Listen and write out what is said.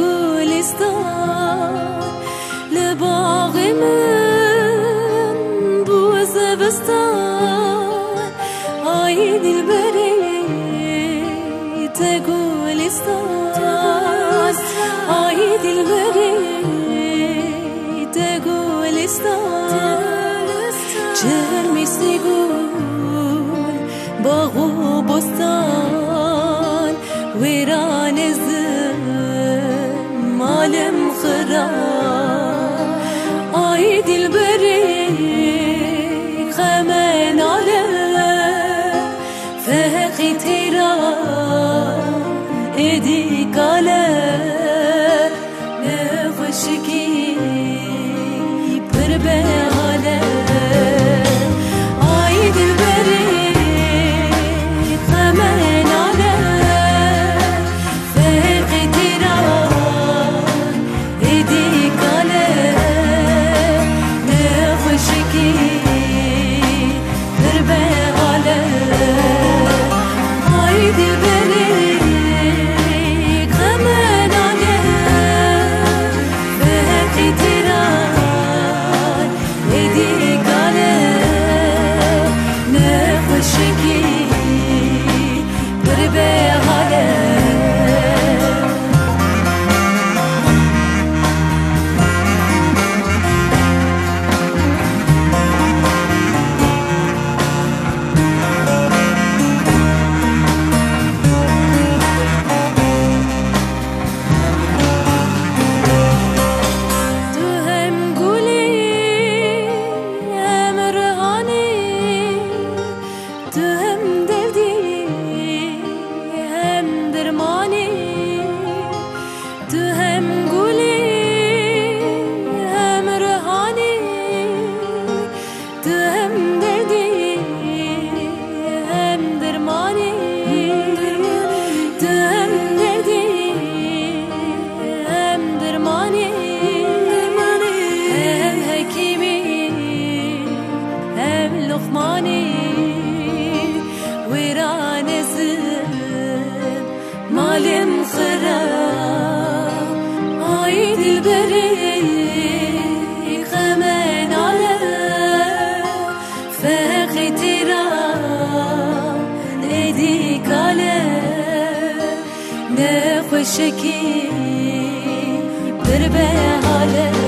گلستان. لباغ من بو زبستان آی دل بری گلستان. آی دل بری گلستان. چهل میسی الصرا عيد البريق خمان على فاقي ترى ايديك على shaking zalim sıra. Ay dilberi Hemen ale Fekhi tira Nedi Ne hoşeki Bir behale.